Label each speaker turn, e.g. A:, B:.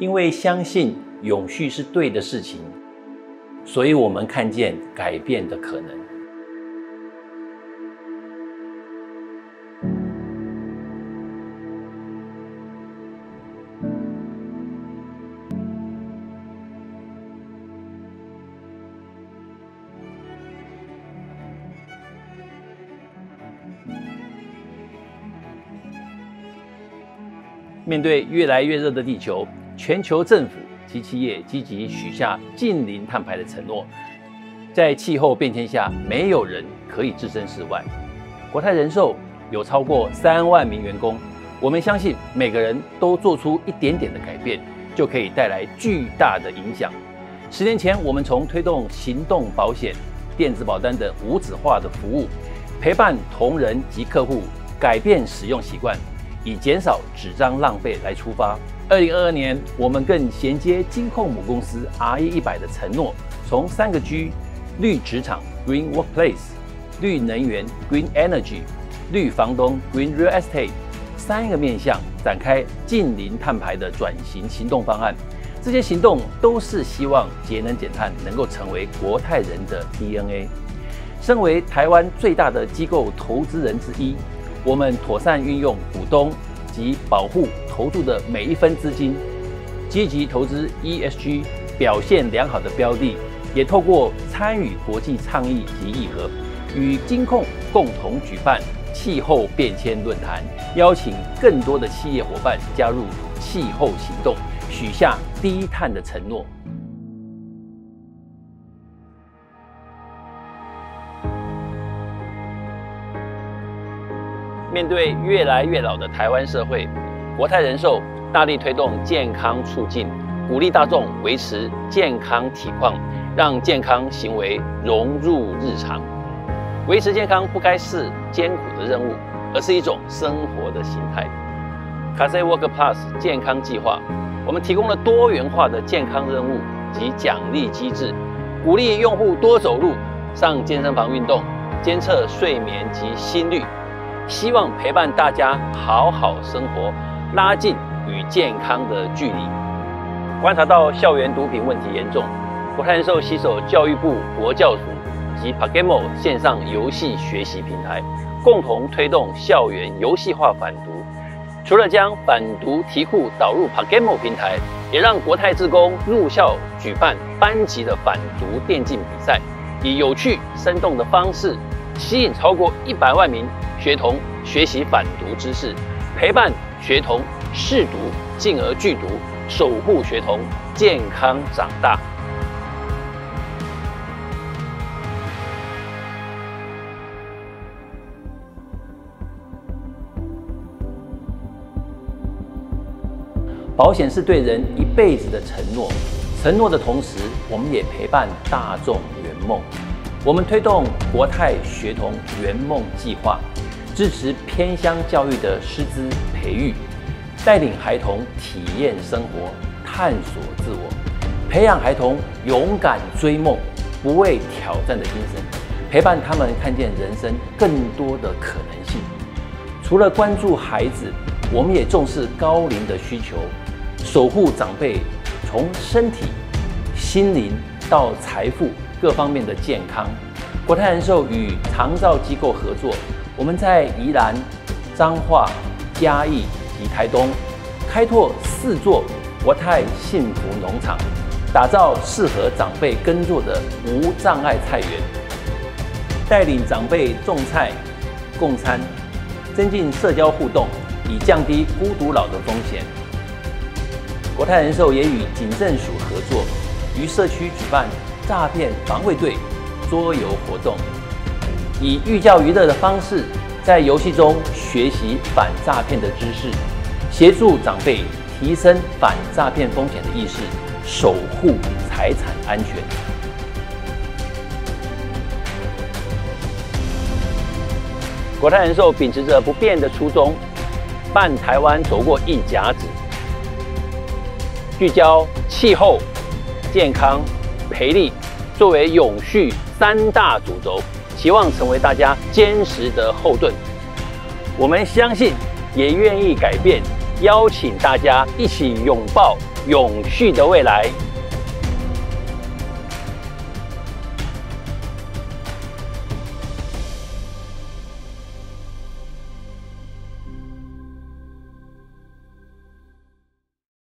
A: 因为相信永续是对的事情，所以我们看见改变的可能。面对越来越热的地球，全球政府及企业积极许下近零碳排的承诺。在气候变迁下，没有人可以置身事外。国泰人寿有超过三万名员工，我们相信每个人都做出一点点的改变，就可以带来巨大的影响。十年前，我们从推动行动保险、电子保单等无纸化的服务，陪伴同仁及客户改变使用习惯。以减少纸张浪费来出发。二零二二年，我们更衔接金控母公司 R E 一百的承诺，从三个 G 绿职场 Green Workplace、绿能源 Green Energy、绿房东 Green Real Estate 三个面向展开近零碳排的转型行动方案。这些行动都是希望节能减碳能够成为国泰人的 DNA。身为台湾最大的机构投资人之一。我们妥善运用股东及保护投注的每一分资金，积极投资 ESG 表现良好的标的，也透过参与国际倡议及议和，与金控共同举办气候变迁论坛，邀请更多的企业伙伴加入气候行动，许下低碳的承诺。面对越来越老的台湾社会，国泰人寿大力推动健康促进，鼓励大众维持健康体况，让健康行为融入日常。维持健康不该是艰苦的任务，而是一种生活的形态。卡塞 Work Plus 健康计划，我们提供了多元化的健康任务及奖励机制，鼓励用户多走路、上健身房运动，监测睡眠及心率。希望陪伴大家好好生活，拉近与健康的距离。观察到校园毒品问题严重，国泰人寿携手教育部国教署及 PAGMO 线上游戏学习平台，共同推动校园游戏化反毒。除了将反毒题库导入 PAGMO 平台，也让国泰职工入校举办班级的反毒电竞比赛，以有趣生动的方式吸引超过一百万名。学童学习反毒知识，陪伴学童试毒，进而拒毒，守护学童健康长大。保险是对人一辈子的承诺，承诺的同时，我们也陪伴大众圆梦。我们推动国泰学童圆梦计划。支持偏乡教育的师资培育，带领孩童体验生活、探索自我，培养孩童勇敢追梦、不畏挑战的精神，陪伴他们看见人生更多的可能性。除了关注孩子，我们也重视高龄的需求，守护长辈从身体、心灵到财富各方面的健康。国泰人寿与长照机构合作。我们在宜兰、彰化、嘉义及台东开拓四座国泰幸福农场，打造适合长辈耕作的无障碍菜园，带领长辈种菜、共餐，增进社交互动，以降低孤独老的风险。国泰人寿也与警政署合作，于社区举办诈骗防卫队桌游活动。以寓教于乐的方式，在游戏中学习反诈骗的知识，协助长辈提升反诈骗风险的意识，守护财产安全。国泰人寿秉持着不变的初衷，伴台湾走过一甲子，聚焦气候、健康、培力作为永续三大主轴。希望成为大家坚实的后盾，我们相信，也愿意改变，邀请大家一起拥抱永续的未来。